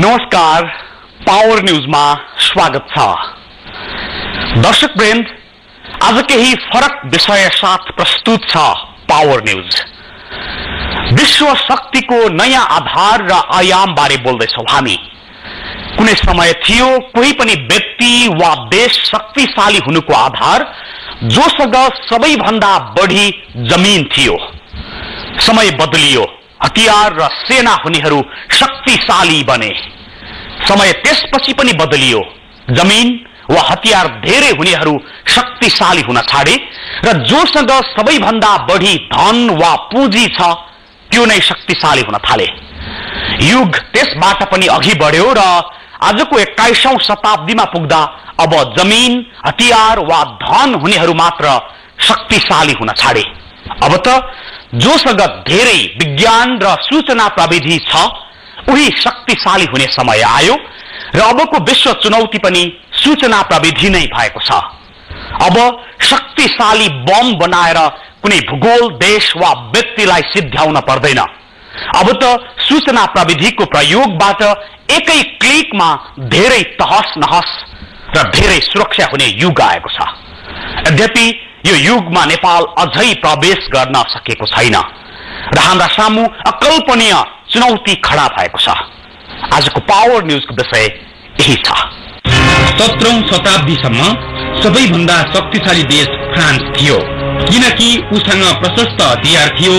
नमस्कार पावर न्युजमा स्वागत छ। दर्शक वृन्द आज केही फरक विषय साथ प्रस्तुत छ पावर न्युज विश्व शक्तिको नयाँ आधार र आयाम बारे बोल्दैछौ हामी। कुनै समय थियो कोही पनि व्यक्ति वा देश शक्तिशाली हुनुको आधार जोसँग सबैभन्दा बढी जमिन थियो। समय बदलियो। हतियार र सेना हुनेहरू शक्तिशाली बने। समय त्यसपछि पनि बदलियो। जमिन वा हतियार धेरै हुनेहरू शक्तिशाली हुन छाडे र जोसँग सबैभन्दा बढी धन वा पुँजी छ त्यो नै शक्तिशाली हुन थाले। युग त्यसबाट पनि अघि बढ्यो र आजको एक्काइसौं शताब्दीमा पुग्दा अब जमिन हतियार वा धन हुनेहरू मात्र शक्तिशाली हुन छाडे। अब त जोसँग धेरै विज्ञान र सूचना प्रविधि छ उही शक्तिशाली हुने समय आयो र अबको विश्व चुनौती पनि सूचना प्रविधि नै भएको छ। अब शक्तिशाली बम बनाएर कुनै भूगोल देश वा व्यक्तिलाई सिद्ध्याउन पर्दैन। अब त सूचना प्रविधिको प्रयोगबाट एकै क्लिकमा धेरै तहस नहस र धेरै सुरक्षा हुने युग आएको छ। यद्यपि यो युगमा नेपाल अझै प्रवेश गर्न सकेको छैन र हाम्रा सामु अकल्पनीय चुनौती खडा भएको छ। आजको पावर न्युजको विषय यही छ। सत्रौं शताब्दीसम्म सबैभन्दा शक्तिशाली देश फ्रान्स थियो किनकि उसँग प्रशस्त हतियार थियो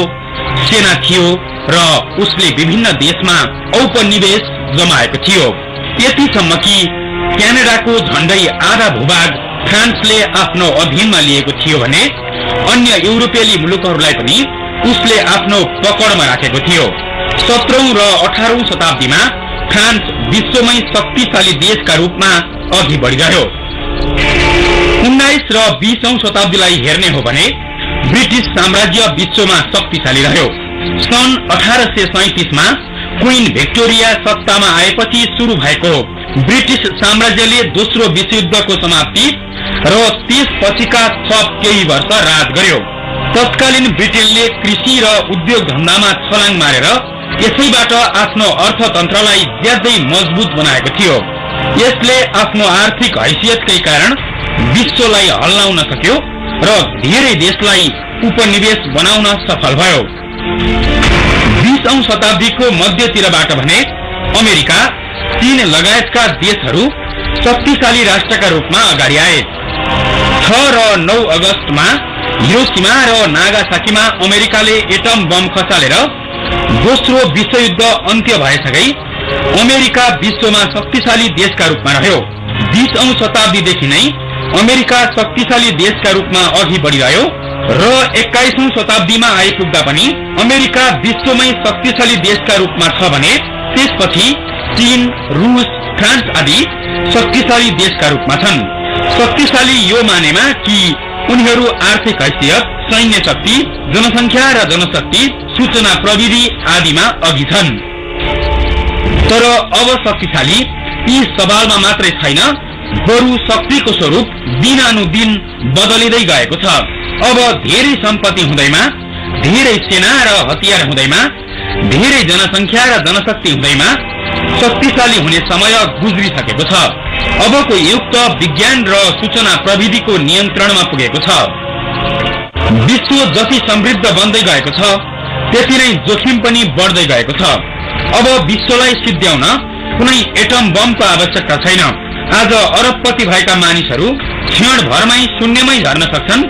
सेना थियो र उसले विभिन्न देशमा औपनिवेश जमाएको थियो। यतिसम्म कि क्यानाडाको झण्डै आधा भूभाग फ्रान्सले आफ्नो अधीनमा लिएको थियो भने अन्य युरोपेली मुलुकहरूलाई पनि उसले आफ्नो पकडमा राखेको थियो। सत्रौं र अठारौं शताब्दीमा फ्रान्स विश्वमै शक्तिशाली देशका रूपमा अघि बढिरह्यो। उन्नाइस र बिसौं शताब्दीलाई हेर्ने हो भने ब्रिटिस साम्राज्य विश्वमा शक्तिशाली रह्यो। सन् अठार सय सैतिसमा क्विन भिक्टोरिया सत्तामा आएपछि सुरु भएको ब्रिटिस साम्राज्यले दोस्रो विश्वयुद्धको समाप्ति र त्यसपछिका थप केही वर्ष राज गर्यो। तत्कालीन ब्रिटेनले कृषि र उद्योग धन्दामा छलाङ मारेर यसैबाट आफ्नो अर्थतन्त्रलाई ज्यादै मजबुत बनाएको थियो। यसले आफ्नो आर्थिक हैसियतकै कारण विश्वलाई हल्लाउन सक्यो र धेरै देशलाई उपनिवेश बनाउन सफल भयो। बिसौं शताब्दीको मध्यतिरबाट भने अमेरिका चीन लगायतका देशहरू शक्तिशाली राष्ट्रका रूपमा अगाडि आए। छ र नौ अगस्तमा हिरोसिमा र नागासाकीमा अमेरिकाले एटम बम खसालेर दोस्रो विश्वयुद्ध अन्त्य भएसँगै अमेरिका विश्वमा शक्तिशाली देशका रूपमा रह्यो। बिसौं शताब्दीदेखि नै अमेरिका शक्तिशाली देशका रूपमा अघि बढिरह्यो र एक्काइसौं शताब्दीमा आइपुग्दा पनि अमेरिका विश्वमै शक्तिशाली देशका रूपमा छ भने त्यसपछि चीन रुस फ्रान्स आदि शक्तिशाली देशका रूपमा छन्। शक्तिशाली यो मानेमा कि उनीहरू आर्थिक हैसियत सैन्य शक्ति जनसङ्ख्या र जनशक्ति सूचना प्रविधि आदिमा अघि छन्। तर अब शक्तिशाली यी सवालमा मात्रै छैन बरु शक्तिको स्वरूप दिनानुदिन बदलिँदै गएको छ। अब धेरै सम्पत्ति हुँदैमा धेरै सेना र हतियार हुँदैमा धेरै जनसङ्ख्या र जनशक्ति हुँदैमा शक्तिशाली हुने समय गुज्रिसकेको छ। अबको युग त विज्ञान र सूचना प्रविधिको नियन्त्रणमा पुगेको छ। विश्व जति समृद्ध बन्दै गएको छ त्यति नै जोखिम पनि बढ्दै गएको छ। अब विश्वलाई सिद्ध्याउन कुनै एटम बमको आवश्यकता छैन। आज अरबपति भएका मानिसहरू क्षणभरमै शून्यमै झर्न सक्छन्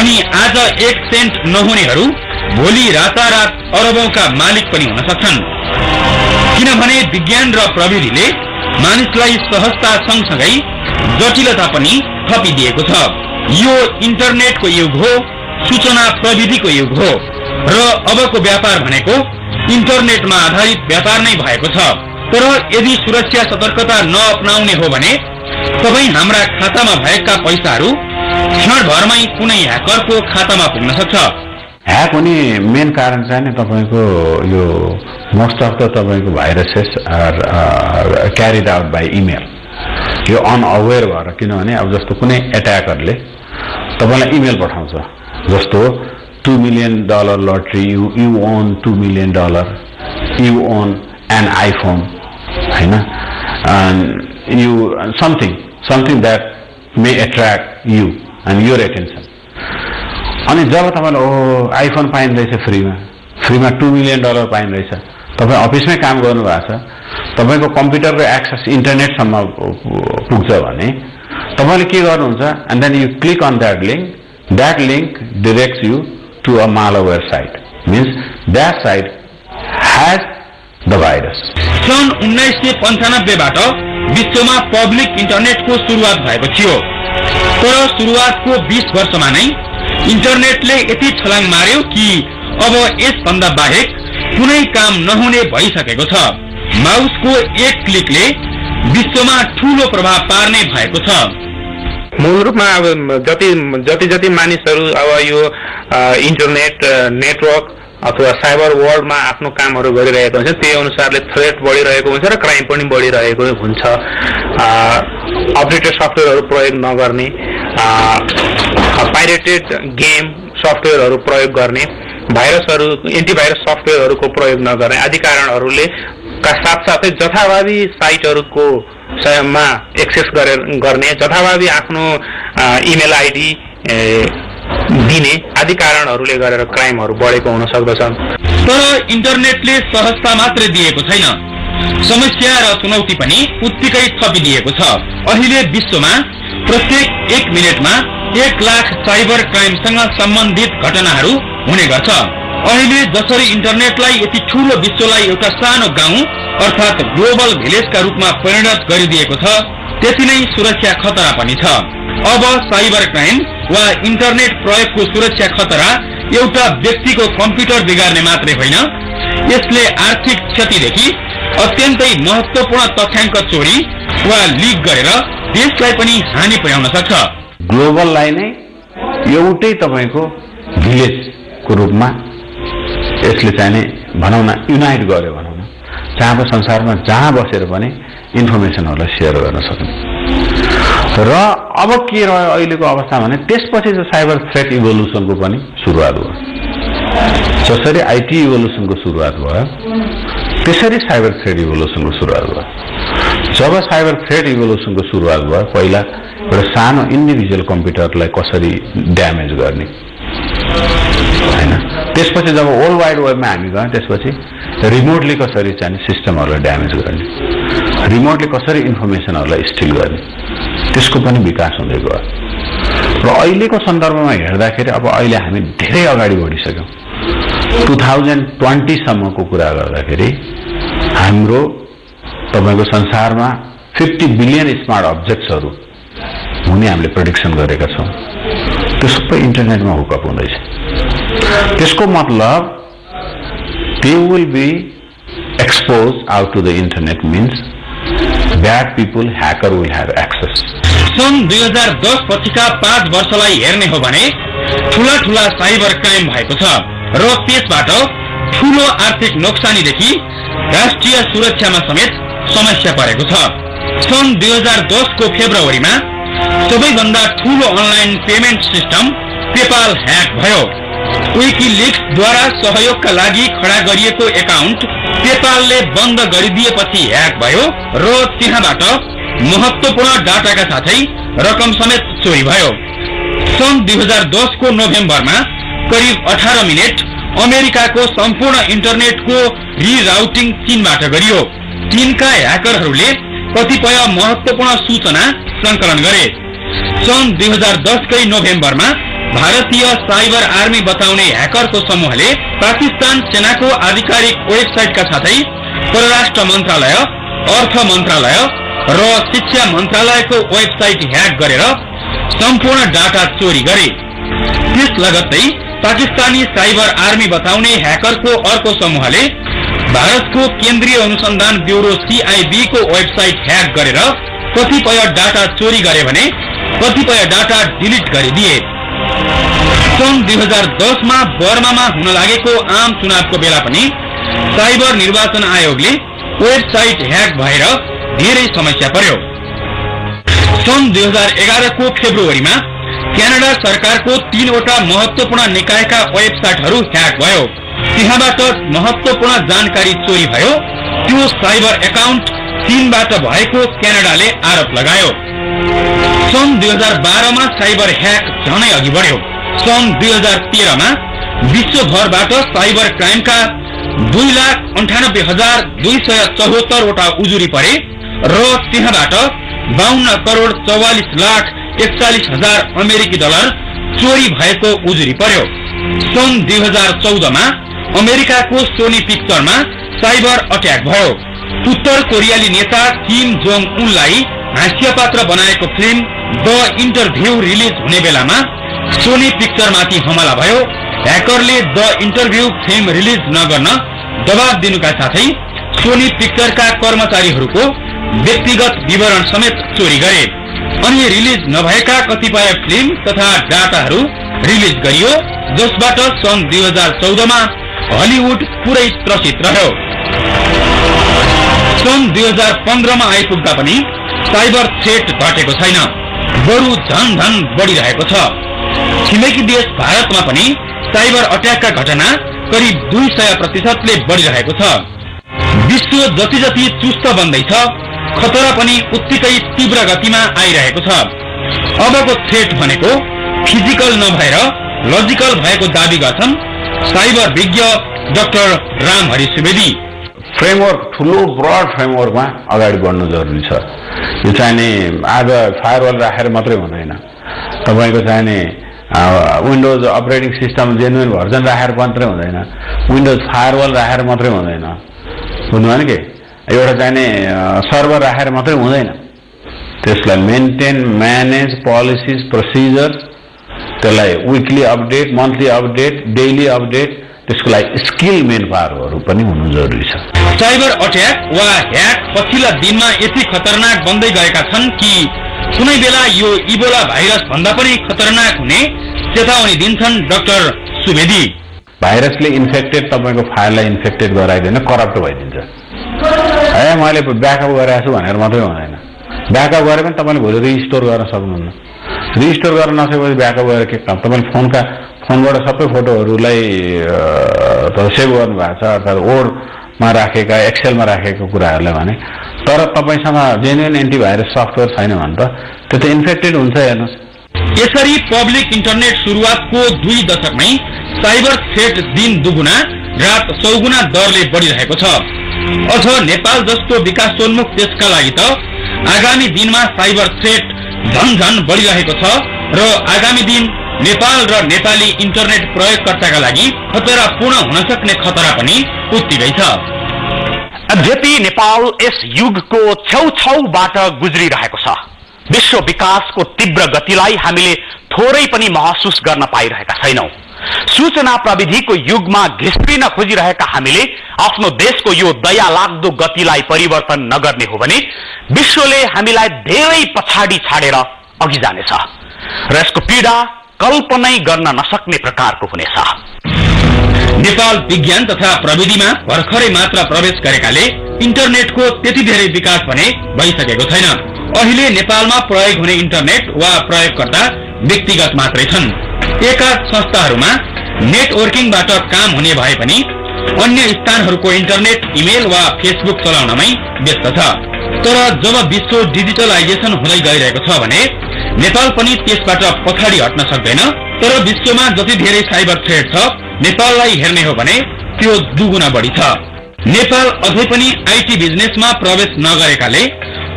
अनि आज एक सेन्ट नहुनेहरू भोलि रातारात अरबौंका मालिक पनि हुन सक्छन्। किनभने विज्ञान र प्रविधिले मानिसलाई सहजता सँगसँगै जटिलता पनि थपिदिएको छ। यो इन्टरनेटको युग हो सूचना प्रविधिको युग हो र अबको व्यापार भनेको इन्टरनेटमा आधारित व्यापार नै भएको छ। तर यदि सुरक्षा सतर्कता नअपनाउने हो भने सबै हाम्रा खातामा भएका पैसाहरू क्षणभरमै कुनै ह्याकरको खातामा पुग्न सक्छ। ह्याक हुने मेन कारण चाहिँ नि तपाईँको यो मोस्ट अफ द तपाईँको viruses are carried out by email यो अनअवेर भएर किनभने अब जस्तो कुनै एट्याकरले तपाईँलाई इमेल पठाउँछ। जस्तो two million dollar lottery you you won two million dollar you won an iPhone होइन? You something something that may attract you and your attention अनि जब तपाईँले ओ आइफोन पाइँदो रहेछ फ्रीमा। फ्रीमा टु मिलियन डलर पाइँदो रहेछ। तपाईँ अफिसमै काम गर्नुभएको छ। तपाईँको कम्प्युटरको एक्सेस इन्टरनेटसम्म पुग्छ भने तपाईँले के गर्नुहुन्छ? And then you click on that link that link directs you to a malware site means that site has the virus सन् उन्नाइस सय पन्चानब्बेबाट विश्वमा पब्लिक इन्टरनेटको सुरुवात भएको थियो। तर सुरुवातको बिस वर्षमा नै इन्टरनेटले यति छलाङ मार्यो कि अब यसभन्दा बाहेक कुनै काम नहुने भइसकेको छ। माउसको एक क्लिकले विश्वमा ठूलो प्रभाव पार्ने भएको छ। मूल रूपमा अब जति जति जति मानिसहरू अब यो इन्टरनेट नेटवर्क अथवा साइबर वर्ल्डमा आफ्नो कामहरू गरिरहेको हुन्छ त्यही अनुसारले थ्रेट बढिरहेको हुन्छ र क्राइम पनि बढिरहेको हुन्छ। अपडेटेड सफ्टवेयरहरू प्रयोग नगर्ने पाइरेटेड गेम सफ्टवेयरहरू प्रयोग गर्ने भाइरसहरू एन्टिभाइरस सफ्टवेयरहरूको प्रयोग नगर्ने आदि कारणहरूले का साथसाथै जथाभावी साइटहरूको मा एक्सेस गरेर गर्ने जथाभावी आफ्नो इमेल आइडी दिने आदि कारणहरूले गरेर क्राइमहरू बढेको हुन सक्दछ तर इन्टरनेटले सहजता मात्रै दिएको छैन। समस्या र चुनौती पनि उत्तिकै थपिदिएको छ। अहिले विश्वमा प्रत्येक एक मिनटमा एक लाख साइबर क्राइमसँग सम्बन्धित घटनाहरू हुने गर्छ। अहिले जसरी इन्टरनेटलाई यति ठूलो विश्वलाई एउटा सानो गाउँ अर्थात् ग्लोबल भिलेजका रूपमा परिणत गरिदिएको छ त्यति नै सुरक्षा खतरा पनि छ। अब साइबर क्राइम वा इन्टरनेट प्रयोगको सुरक्षा खतरा एउटा व्यक्तिको कम्प्युटर बिगार्ने मात्रै होइन। यसले आर्थिक क्षतिदेखि अत्यन्तै महत्वपूर्ण तथ्याङ्क चोरी वा लिक गरेर देशलाई पनि हानि पुर्याउन सक्छ। ग्लोबललाई नै एउटै तपाईँको भिलेजको रूपमा यसले चाहिँ नै भनौँ न युनाइट गर्यो भनौँ न। जहाँ संसारमा जहाँ बसेर पनि इन्फर्मेसनहरूलाई सेयर गर्न सक्ने। र अब के रह्यो अहिलेको अवस्था भने त्यसपछि चाहिँ साइबर थ्रेट इभोल्युसनको पनि सुरुवात भयो। जसरी आइटी इभोल्युसनको सुरुवात भयो त्यसरी साइबर थ्रेड इभोल्युसनको सुरुवात भयो। जब साइबर थ्रेड इभोल्युसनको सुरुवात भयो पहिला एउटा सानो इन्डिभिजुअल कम्प्युटरलाई कसरी ड्यामेज गर्ने? होइन। त्यसपछि जब वर्ल्ड वाइड वेबमा हामी गयौँ त्यसपछि रिमोटली कसरी चाहिँ सिस्टमहरूलाई ड्यामेज गर्ने रिमोटली कसरी इन्फर्मेसनहरूलाई स्टिल गर्ने त्यसको पनि विकास हुँदै गयो। र अहिलेको सन्दर्भमा हेर्दाखेरि अब अहिले हामी धेरै अगाडि बढिसक्यौँ। टु थाउजन्ड ट्वेन्टीसम्मको कुरा गर्दाखेरि हाम्रो तपाईँको संसारमा फिफ्टी बिलियन स्मार्ट अब्जेक्ट्सहरू हुने हामीले प्रडिक्सन गरेका छौँ। त्यो सबै इन्टरनेटमा हुकअप हुँदैछ। त्यसको मतलब they will be expose out to the internet means bad people hacker will have access सन् दुई हजार दस पछिका पाँच वर्षलाई हेर्ने हो भने ठुला ठुला साइबर क्राइम भएको छ र त्यसबाट ठुलो आर्थिक नोक्सानीदेखि राष्ट्रिय सुरक्षामा समेत समस्या परेको छ। सन् दुई हजार दसको फेब्रुअरीमा सबैभन्दा ठुलो online payment system PayPal hack भयो। विकिलिक्सद्वारा सहयोगका लागि खडा गरिएको एकाउन्ट पेपालले बन्द गरिदिएपछि ह्याक भयो र त्यहाँबाट महत्वपूर्ण डाटाका साथै रकम समेत चोरी भयो। सन् दुई हजार दसको नोभेम्बरमा करिब अठार मिनट अमेरिकाको सम्पूर्ण इन्टरनेटको रिराउटिङ चीनबाट गरियो। चीनका ह्याकरहरूले कतिपय महत्वपूर्ण सूचना सङ्कलन गरे। सन् दुई हजार दसकै नोभेम्बरमा भारतीय साइबर आर्मी बताउने ह्याकरको समूहले पाकिस्तान सेनाको आधिकारिक वेबसाइटका साथै परराष्ट्र मन्त्रालय अर्थ मन्त्रालय र शिक्षा मन्त्रालयको वेबसाइट ह्याक गरेर सम्पूर्ण डाटा चोरी गरे। त्यस लगत्तै पाकिस्तानी साइबर आर्मी बताउने ह्याकरको अर्को समूहले भारतको केन्द्रीय अनुसन्धान ब्युरो सिआइबीको वेबसाइट ह्याक गरेर कतिपय डाटा चोरी गरे भने कतिपय डाटा डिलिट गरिदिए। सन् दुई हजार दसमा बर्मामा हुन लागेको आम चुनावको बेला पनि साइबर निर्वाचन आयोगले वेबसाइट ह्याक भएर धेरै समस्या पर्यो। सन् दुई हजार एघारको फेब्रुअरीमा क्यानाडा सरकारको तीनवटा महत्वपूर्ण निकायका वेबसाइटहरू ह्याक भयो। त्यहाँबाट महत्वपूर्ण जानकारी चोरी भयो। त्यो साइबर एकाउन्ट चीनबाट भएको क्यानाडाले आरोप लगायो। सन् दुई हजार बाह्रमा साइबर ह्याक झनै अघि बढ्यो। सन् दुई हजार तेह्रमा विश्वभरबाट साइबर क्राइमका दुई लाख अन्ठानब्बे हजार दुई सय चौहत्तरवटा उजुरी परे र त्यहाँबाट बाहन्न करोड चौवालिस लाख एकचालिस हजार अमेरिकी डलर चोरी भएको उजुरी पर्यो। सन् दुई हजार चौधमा अमेरिकाको सोनी पिक्चरमा साइबर अट्याक भयो। उत्तर कोरियाली नेता किम जोङ उनलाई हास्य पात्र बनाएको फिल्म द इन्टरभ्यू रिलिज हुने बेलामा सोनी पिक्चरमाथि हमला भयो। ह्याकरले द इन्टरभ्यू फिल्म रिलिज नगर्न दबाब दिनुका साथै सोनी पिक्चरका कर्मचारीहरूको व्यक्तिगत विवरण समेत चोरी गरे। अनि रिलिज नभएका कतिपय फिल्म तथा डाटाहरू रिलिज गरियो जसबाट सन् दुई हजार चौधमा हलिउड पुरै त्रसित रह्यो सन् दुई हजार पन्ध्रमा आइपुग्दा पनि साइबर थ्रेट घटेको छैन। बरु झन झन बढिरहेको छ। छिमेकी देश भारतमा पनि साइबर अट्याकका घटना करिब दुई सय प्रतिशतले बढिरहेको छ। विश्व जति जति चुस्त बन्दैछ खतरा पनि उत्तिकै तीव्र गतिमा आइरहेको छ। अबको थ्रेट भनेको फिजिकल नभएर लजिकल भएको दावी गर्छन् साइबर विज्ञ डाक्टर रामहरि सुवेदी फ्रेमवर्क ठुलो ब्रड फ्रेमवर्कमा अगाडि बढ्नु जरुरी छ। यो चाहिने आज फायरवाल राखेर मात्रै हुँदैन। तपाईँको चाहिने Windows operating system genuine version राखेर मात्रै हुँदैन। विन्डोज फायरवाल राखेर मात्रै हुँदैन। बुझ्नुभयो नि के? एउटा चाहिने सर्भर राखेर मात्रै हुँदैन। त्यसलाई मेन्टेन म्यानेज पोलिसिज प्रोसिजर त्यसलाई weekly update monthly update daily update त्यसको लागि स्किल मेन पावरहरू पनि हुनु जरुरी छ। साइबर अट्याक वा ह्याक पछिल्ला दिनमा यति खतरनाक बन्दै गएका छन् कि कुनै बेला यो इबोला भाइरस भन्दा पनि खतरनाक हुने चेतावनी दिन्छन् डाक्टर सुवेदी। भाइरसले इन्फेक्टेड तपाईँको फाइललाई इन्फेक्टेड गराइदिएन करप्ट भइदिन्छ। ए मैले ब्याकअप गरेको छु भनेर मात्रै हुँदैन। ब्याकअप गरे पनि तपाईँले भोलि रिस्टोर गर्न सक्नुहुन्न। रिस्टोर गर्न नसकेपछि ब्याकअप गरेर के काम? तपाईँले फोनका फोनबाट सबै फोटोहरूलाई सेभ गर्नुभएको छ अर्थात् ओडमा राखेका एक्सेलमा राखेको कुराहरूलाई भने। तर तपाईँसँग जेन्युन एन्टिभाइरस सफ्टवेयर छैन भने त त्यो त इन्फेक्टेड हुन्छ हेर्नुहोस्। यसरी पब्लिक इन्टरनेट सुरुवातको दुई दशकमै साइबर थ्रेट दिन दुगुना रात चौगुना दरले बढिरहेको छ। अझ नेपाल जस्तो विकासोन्मुख देशका लागि त आगामी दिनमा साइबर थ्रेट झन झन बढिरहेको छ र आगामी दिन नेपाल र नेपाली इन्टरनेट प्रयोगकर्ताका लागि खतरापूर्ण हुन सक्ने खतरा पनि उत्तिकै छ यद्यपि नेपाल यस युगको छेउछाउबाट गुज्रिरहेको छ। विश्व विकासको तीव्र गतिलाई हामीले थोरै पनि महसुस गर्न पाइरहेका छैनौं। सूचना प्रविधिको युगमा घिस्रिन खोजिरहेका हामीले आफ्नो देशको यो दया लाग्दो गतिलाई परिवर्तन नगर्ने हो भने विश्वले हामीलाई धेरै पछाडि छाडेर अघि जानेछ र यसको पीडा कल्पनै गर्न नसक्ने प्रकारको हुनेछ। नेपाल विज्ञान तथा प्रविधिमा भर्खरै मात्र प्रवेश गरेकाले इन्टरनेटको त्यति धेरै विकास भने भइसकेको छैन। अहिले नेपालमा प्रयोग हुने इन्टरनेट वा प्रयोगकर्ता व्यक्तिगत मात्रै छन्। एकाध संस्थाहरूमा नेटवर्किङबाट काम हुने भए पनि अन्य स्थानहरूको इन्टरनेट इमेल वा फेसबुक चलाउनमै व्यस्त छ। तर जब विश्व डिजिटलाइजेसन हुँदै गइरहेको छ भने नेपाल पनि त्यसबाट पछाडि हट्न सक्दैन। तर विश्वमा जति धेरै साइबर थ्रेड छ नेपाललाई हेर्ने हो भने त्यो दुगुना बढी छ। नेपाल अझै पनि आइटी बिजनेसमा प्रवेश नगरेकाले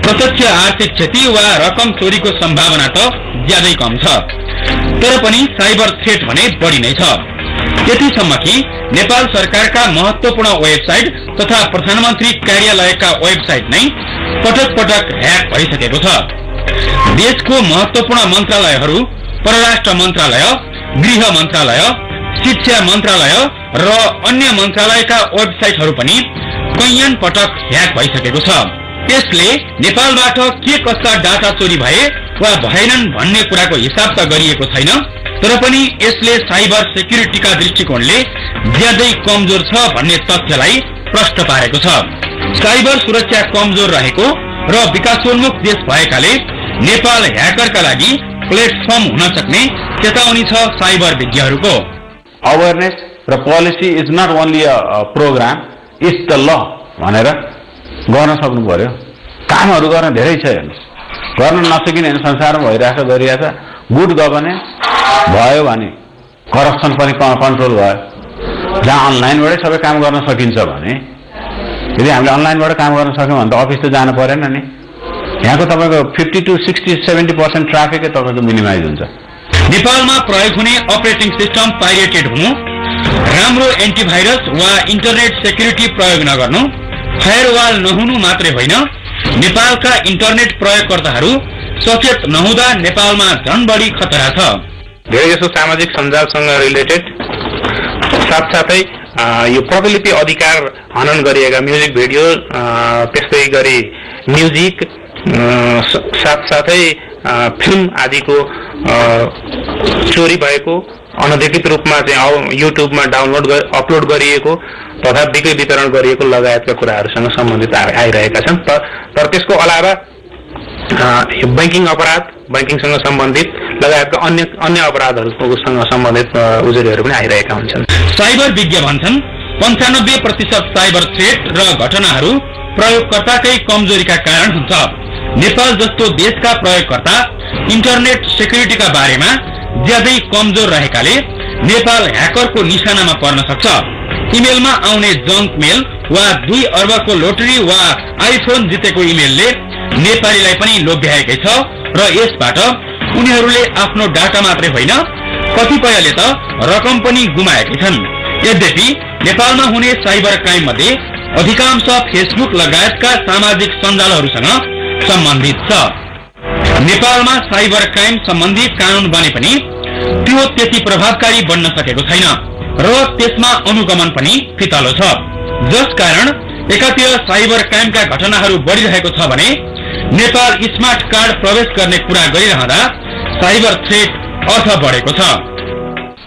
प्रत्यक्ष आर्थिक क्षति वा रकम चोरीको सम्भावना त ज्यादै कम छ। तर पनि साइबर थ्रेट भने बढी नै छ। त्यतिसम्म कि नेपाल सरकारका महत्वपूर्ण वेबसाइट तथा प्रधानमन्त्री कार्यालयका वेबसाइट नै पटक पटक ह्याक भइसकेको छ। देशको महत्वपूर्ण मन्त्रालयहरू परराष्ट्र मन्त्रालय गृह मन्त्रालय शिक्षा मन्त्रालय र अन्य मन्त्रालयका वेबसाइटहरू पनि कैयन पटक ह्याक भइसकेको छ। यसले नेपालबाट के कस्ता डाटा चोरी भए वा भएनन् भन्ने कुराको हिसाब त गरिएको छैन तर पनि यसले साइबर सेक्युरिटीका दृष्टिकोणले ज्यादै कमजोर छ भन्ने तथ्यलाई प्रष्ट पारेको छ। साइबर सुरक्षा कमजोर रहेको र विकासोन्मुख देश भएकाले नेपाल ह्याकरका लागि प्लेटफर्म हुन सक्ने चेतावनी छ साइबर विज्ञहरूको। अवेरनेस र policy is not only a program is the law भनेर गर्न सक्नु पर्यो कामहरू गर्न धेरै छ हेर्नुहोस् गर्न नसकिने होइन संसारमा भइरहेको छ। गरिरहेछ गुड गभर्नेन्स भयो भने करप्सन पनि कन्ट्रोल भयो। जहाँ अनलाइनबाटै सबै काम गर्न सकिन्छ भने यदि हामीले अनलाइनबाट काम गर्न सक्यौँ भने त अफिस त जानु परेन नि। यहाँको तपाईँको fifty two sixty seventy percent ट्राफिकै तपाईँको मिनिमाइज हुन्छ। नेपालमा प्रयोग हुने अपरेटिङ सिस्टम पाइरेटेड हुनु। राम्रो एन्टिभाइरस वा इन्टरनेट सेक्युरिटी प्रयोग नगर्नु। फायरवाल नहुनु मात्रै होइन। नेपालका इन्टरनेट प्रयोगकर्ताहरू सचेत नहुँदा नेपालमा झन बढी खतरा छ। धेरै जसो सामाजिक सञ्जालसँग रिलेटेड साथसाथै यो प्रतिलिपि अधिकार हनन गरिएका म्युजिक भिडियो त्यस्तै गरी म्युजिक साथसाथै फिल्म आदिको चोरी भएको अनधिकृत रूपमा चाहिँ युट्युबमा डाउनलोड अपलोड गरिएको तथा बिक्री वितरण गरिएको लगायतका कुराहरूसँग सम्बन्धित आइरहेका छन्। तर त्यसको अलावा ब्याङ्किङ अपराध ब्याङ्किङसँग सम्बन्धित लगायतका अन्य अन्य अपराधहरूसँग सम्बन्धित उजुरीहरू पनि आइरहेका हुन्छन्। साइबर विज्ञ भन्छन् पन्चानब्बे प्रतिशत साइबर थ्रेट र घटनाहरू प्रयोगकर्ताकै कमजोरीका कारण हुन्छ। नेपाल जस्तो देशका प्रयोगकर्ता इन्टरनेट सेक्युरिटीका बारेमा ज्यादै कमजोर रहेकाले नेपाल ह्याकरको निशानामा पर्न सक्छ इमेलमा आउने जङ्क मेल वा दुई अर्बको लोटरी वा आइफोन जितेको इमेलले नेपालीलाई पनि लोभ्याएकै छ र यसबाट उनीहरूले आफ्नो डाटा मात्रै होइन कतिपयले त रकम पनि गुमाएकै छन्। यद्यपि नेपालमा हुने साइबर क्राइम मध्ये अधिकांश फेसबुक लगायतका सामाजिक सञ्जालहरूसँग सम्बन्धित छ। नेपालमा साइबर क्राइम सम्बन्धी कानून बने पनि त्यो त्यति प्रभावकारी बन्न सकेको छैन र त्यसमा अनुगमन पनि फितलो छ। जसकारण एकातिर साइबर क्राइमका घटनाहरू बढिरहेको छ भने नेपाल स्मार्ट कार्ड प्रवेश गर्ने कुरा गरिरहँदा साइबर थ्रेट अर्थ बढेको छ।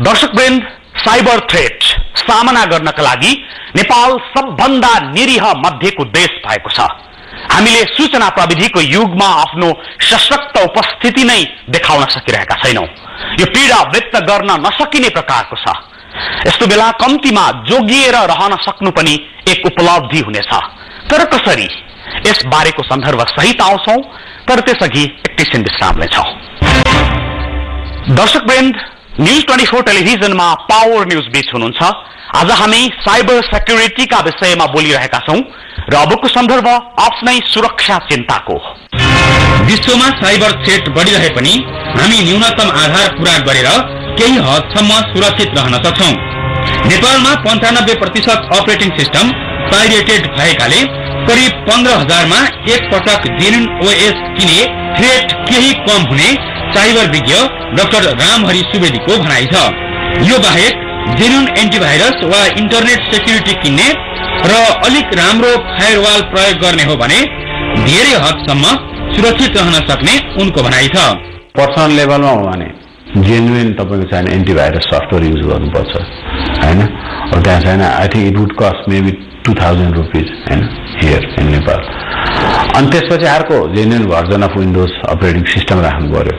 दर्शकवृन्द साइबर थ्रेट सामना गर्नका लागि नेपाल सबभन्दा निरीह मध्येको देश भएको छ। हामीले सूचना प्रविधिको युगमा आफ्नो सशक्त उपस्थिति नै देखाउन सकिरहेका छैनौं। यो पीडा व्यक्त गर्न नसकिने प्रकारको छ। यस्तो बेला कम्तीमा जोगिएर रहन सक्नु पनि एक उपलब्धि हुनेछ। तर कसरी? यस बारेको सन्दर्भ सहित आउँछौ तर त्यसअघि एकैछिन विश्राम लिन्छौं। दर्शकवृन्द न्युज ट्वेन्टी फोर टेलिभिजनमा पावर न्युज बीच हुनुहुन्छ। आज हामी साइबर सेक्युरिटीका विषयमा बोलिरहेका छौं। र अबको सन्दर्भ आफ्नै सुरक्षा चिन्ताको विश्वमा साइबर थ्रेट बढिरहे पनि हामी न्यूनतम आधार पूरा गरेर केही हदसम्म सुरक्षित रहन सक्छौ। नेपालमा पन्चानब्बे प्रतिशत अपरेटिङ सिस्टम पाइरेटेड भएकाले करिब पन्ध्र हजारमा एक पटक जेनुन ओएस किने थ्रेट केही कम हुने साइबर विज्ञ डाक्टर रामहरि सुवेदीको भनाइ छ। यो बाहेक जेनुन एन्टिभाइरस वा इन्टरनेट सेक्युरिटी किन्ने र अलिक राम्रो फायरवाल प्रयोग गर्ने हो भने धेरै हदसम्म सुरक्षित रहन सक्ने उनको भनाइ छ। पर्सनल लेभलमा हो भने जेन्युन तपाईँको चाहिँ एन्टिभाइरस सफ्टवेयर युज गर्नुपर्छ होइन? त्यहाँ छैन I think it would cost maybe two thousand rupees होइन? हियर इन नेपाल अनि त्यसपछि अर्को genuine version of Windows operating system राख्नु पर्यो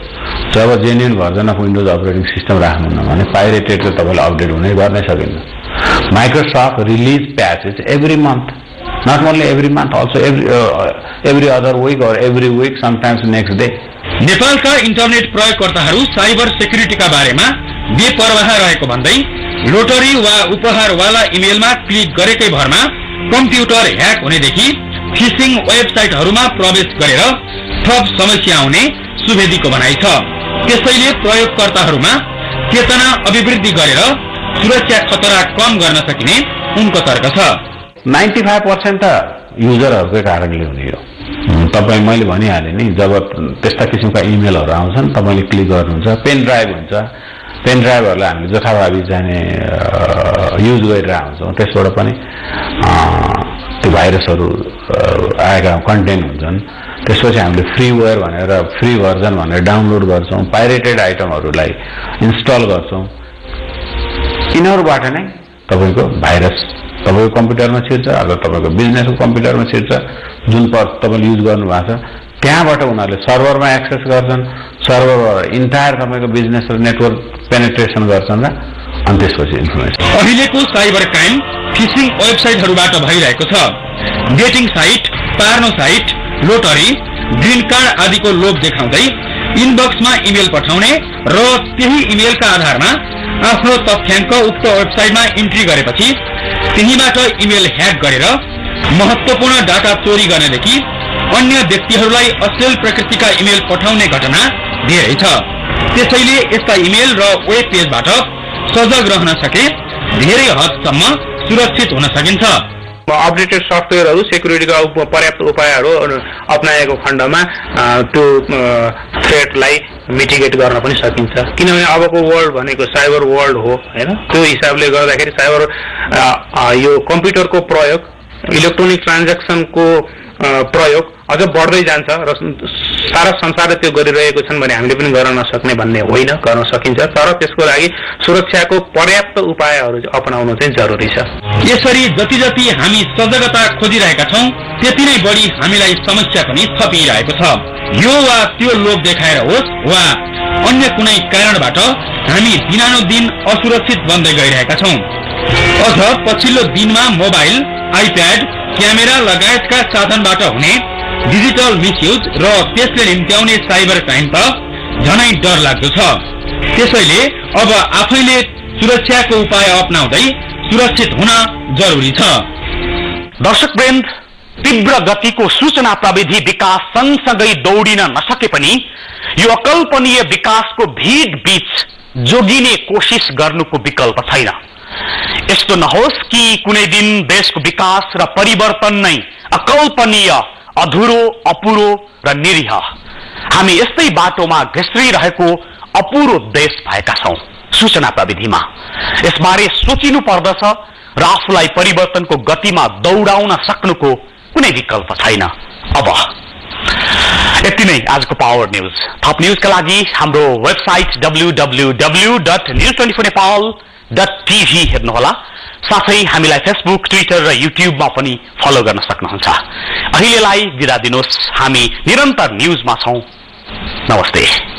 जब genuine version of Windows operating system राख्नुहुन्न भने पाइरेटेड त तपाईँलाई अपडेट हुनै गर्नै सकिन्न Microsoft release patches every month only every month, also every uh, every other week or every week, sometimes next day. नेपालका internet प्रयोगकर्ताहरू साइबर सेक्युरिटीका बारेमा बेपरवाह रहेको भन्दै लोटरी वा उपहारवाला इमेलमा क्लिक गरेकै भरमा कम्प्युटर ह्याक हुनेदेखि फिसिङ वेबसाइटहरूमा प्रवेश गरेर थप समस्या आउने सुवेदीको भनाइ छ। त्यसैले प्रयोगकर्ताहरूमा चेतना अभिवृद्धि गरेर सुरक्षा खतरा कम गर्न सकिने उनको तर्क छ। नाइन्टी फाइभ पर्सेन्ट त युजरहरूकै कारणले हुने हो। तपाईँ मैले भनिहालेँ नि जब त्यस्ता किसिमका इमेलहरू आउँछन् तपाईँले क्लिक गर्नुहुन्छ पेन ड्राइभ हुन्छ। पेन ड्राइभहरूलाई हामीले जथाभावी जाने युज गरेर त्यसबाट पनि त्यो भाइरसहरू आएका कन्टेन्ट हुन्छन्। त्यसपछि हामीले फ्रीवेयर भनेर फ्री भर्जन भनेर डाउनलोड गर्छौँ पाइरेटेड आइटमहरूलाई इन्स्टल गर्छौँ। यिनीहरूबाट नै? तपाईँको भाइरस तपाईँको कम्प्युटरमा छिर्छ अथवा तपाईँको बिजनेसको कम्प्युटरमा छिर्छ जुन प तपाईँले युज गर्नुभएको छ त्यहाँबाट उनीहरूले सर्भरमा एक्सेस गर्छन् सर्भरबाट इन्टायर तपाईँको बिजनेस र नेटवर्क पेनेट्रेसन गर्छन् र अहिलेको साइबर क्राइम फिसिङ वेबसाइटहरूबाट भइरहेको छ। Dating site porno site lottery green card आदिको लोभ देखाउँदै इनबक्समा इमेल पठाउने र त्यही इमेलका आधारमा आफ्नो तथ्याङ्क उक्त वेबसाइटमा इन्ट्री गरेपछि त्यहीबाट इमेल ह्याक गरेर महत्वपूर्ण डाटा चोरी गर्नेदेखि अन्य व्यक्तिहरूलाई अश्लील प्रकृतिका इमेल पठाउने घटना धेरै छ। त्यसैले यस्ता इमेल र वेब पेजबाट सजग रहन सके धेरै हदसम्म सुरक्षित हुन सकिन्छ। अपडेटेड सफ्टवेयरहरू सेक्युरिटीका पर्याप्त उपायहरू अप्नाएको खण्डमा त्यो थ्रेटलाई मिटिगेट गर्न पनि सकिन्छ। किनभने अबको वर्ल्ड भनेको साइबर वर्ल्ड हो होइन? त्यो हिसाबले गर्दाखेरि साइबर यो कम्प्युटरको प्रयोग इलेक्ट्रोनिक ट्रान्जेक्सनको प्रयोग अझ बढ्दै जान्छ र सारा संसारले त्यो गरिरहेको छन् भने हामीले पनि गर्न नसक्ने भन्ने होइन गर्न सकिन्छ। तर त्यसको लागि सुरक्षाको पर्याप्त उपायहरू अपनाउनु चाहिँ जरुरी छ। यसरी जति जति हामी सजगता खोजिरहेका छौँ त्यति नै बढी हामीलाई समस्या पनि थपिरहेको छ। यो वा त्यो लोभ देखाएर होस् वा अन्य कुनै कारणबाट हामी दिनानुदिन असुरक्षित बन्दै गइरहेका छौँ। अझ पछिल्लो दिनमा मोबाइल आइप्याड क्यामेरा लगायतका साधनबाट हुने डिजिटल मिसयुज र त्यसले निम्त्याउने साइबर क्राइम त झनै डर लाग्दो छ। त्यसैले अब आफैले सुरक्षाको उपाय अप्नाउँदै सुरक्षित हुन जरुरी छ। दर्शकवृन्द तीव्र गतिको सूचना प्रविधि विकास सँगसँगै दौडिन नसके पनि यो अकल्पनीय विकासको भीड बीच जोगिने कोसिस गर्नुको विकल्प छैन। यस्तो नहोस् कि कुनै दिन देशको विकास र परिवर्तन नै अकल्पनीय अधुरो अपुरो र निरीह। हामी यस्तै बाटोमा घिस्रिरहेको अपुरो देश भएका छौं। सूचना प्रविधिमा। यसबारे सोचिनु पर्दछ र आफूलाई परिवर्तनको गतिमा दौडाउन सक्नुको कुनै विकल्प छैन। अब। यति नै आजको पावर न्युज थप न्युजका लागि हाम्रो website W W W dot news twenty four Nepal dot TV हेर्नुहोला। साथै हामीलाई फेसबुक ट्विटर र युट्युबमा पनि फलो गर्न सक्नुहुन्छ। अहिलेलाई विदा दिनुहोस् हामी निरन्तर न्युजमा छौं। नमस्ते।